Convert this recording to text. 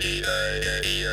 Yeah.